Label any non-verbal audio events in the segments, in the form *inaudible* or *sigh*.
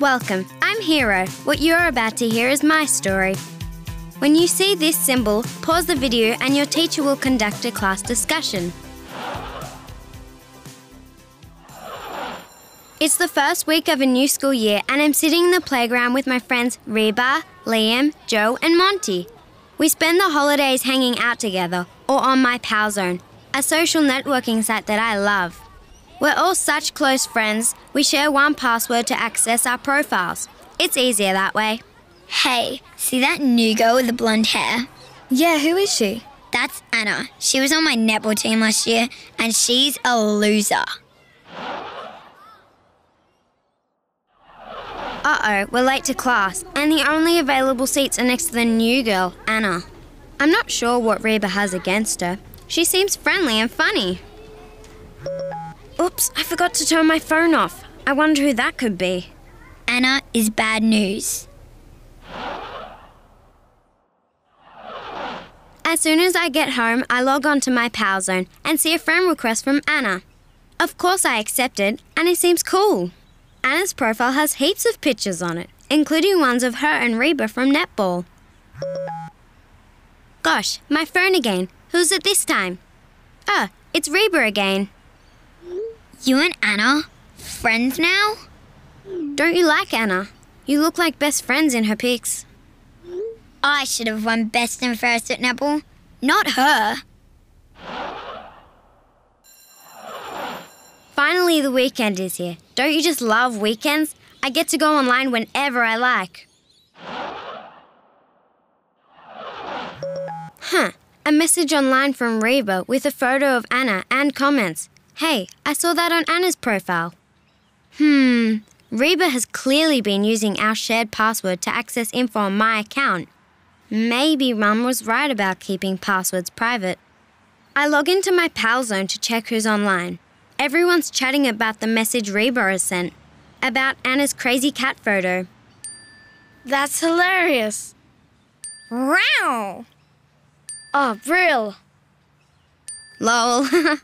Welcome, I'm Hero. What you're about to hear is my story. When you see this symbol, pause the video and your teacher will conduct a class discussion. It's the first week of a new school year and I'm sitting in the playground with my friends Reba, Liam, Joe and Monty. We spend the holidays hanging out together or on my Pal Zone, a social networking site that I love. We're all such close friends, we share one password to access our profiles. It's easier that way. Hey, see that new girl with the blonde hair? Yeah, who is she? That's Anna. She was on my netball team last year, and she's a loser. Uh oh, we're late to class, and the only available seats are next to the new girl, Anna. I'm not sure what Reba has against her. She seems friendly and funny. Oops, I forgot to turn my phone off. I wonder who that could be. Anna is bad news. As soon as I get home, I log on to my Pal Zone and see a friend request from Anna. Of course, I accepted, and it seems cool. Anna's profile has heaps of pictures on it, including ones of her and Reba from netball. Gosh, my phone again. Who's it this time? Ah, it's Reba again. You and Anna? Friends now? Don't you like Anna? You look like best friends in her pics. I should have won best and fairest at netball, not her. Finally, the weekend is here. Don't you just love weekends? I get to go online whenever I like. Huh, a message online from Reba with a photo of Anna and comments. Hey, I saw that on Anna's profile. Hmm, Reba has clearly been using our shared password to access info on my account. Maybe Mum was right about keeping passwords private. I log into my Pal Zone to check who's online. Everyone's chatting about the message Reba has sent, about Anna's crazy cat photo. That's hilarious. Wow! Oh, Brill. Lol. *laughs*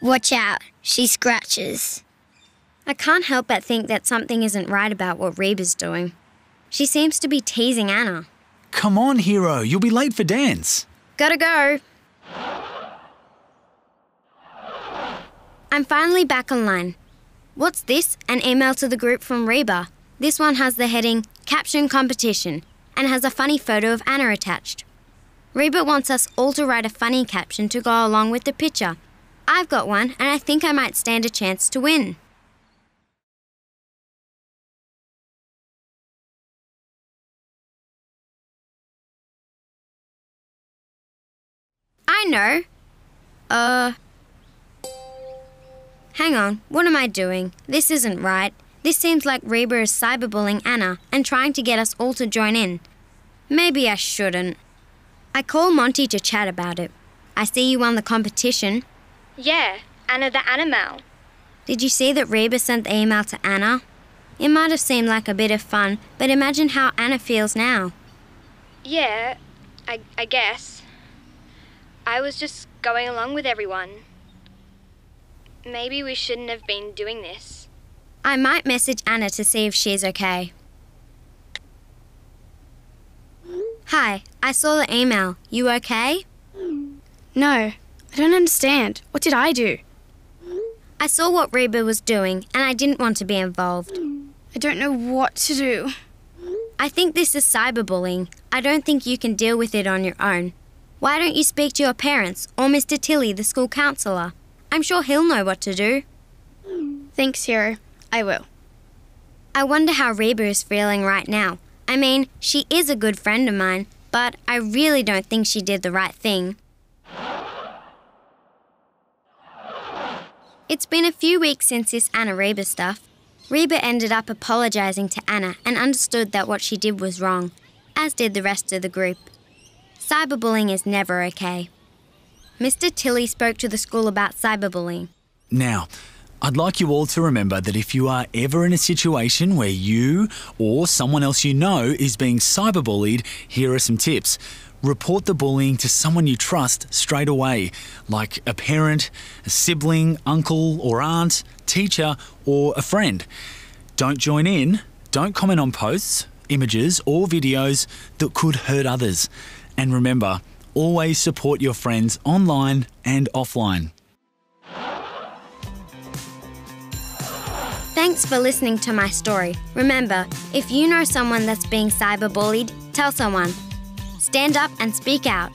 Watch out, she scratches. I can't help but think that something isn't right about what Reba's doing. She seems to be teasing Anna. Come on, hero, you'll be late for dance. Gotta go. I'm finally back online. What's this? An email to the group from Reba. This one has the heading Caption Competition and has a funny photo of Anna attached. Reba wants us all to write a funny caption to go along with the picture. I've got one and I think I might stand a chance to win. I know. Uh. Hang on, what am I doing? This isn't right. This seems like Reba is cyberbullying Anna and trying to get us all to join in. Maybe I shouldn't. I call Monty to chat about it. I see you won the competition. Yeah, Anna the Animal. Did you see that Reba sent the email to Anna? It might have seemed like a bit of fun, but imagine how Anna feels now. Yeah, I, I guess. I was just going along with everyone. Maybe we shouldn't have been doing this. I might message Anna to see if she's okay. Hi, I saw the email. You okay? No, I don't understand. What did I do? I saw what Reba was doing and I didn't want to be involved. I don't know what to do. I think this is cyberbullying. I don't think you can deal with it on your own. Why don't you speak to your parents or Mr. Tilly, the school counsellor? I'm sure he'll know what to do. Thanks, Hero. I will. I wonder how Reba is feeling right now. I mean, she is a good friend of mine, but I really don't think she did the right thing. It's been a few weeks since this Anna Reba stuff. Reba ended up apologising to Anna and understood that what she did was wrong, as did the rest of the group. Cyberbullying is never okay. Mr. Tilly spoke to the school about cyberbullying. Now, I'd like you all to remember that if you are ever in a situation where you or someone else you know is being cyberbullied, here are some tips. Report the bullying to someone you trust straight away, like a parent, a sibling, uncle or aunt, teacher, or a friend. Don't join in, don't comment on posts, images, or videos that could hurt others. And remember, always support your friends online and offline. Thanks for listening to my story. Remember, if you know someone that's being cyberbullied, tell someone. Stand up and speak out.